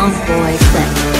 sound boy click.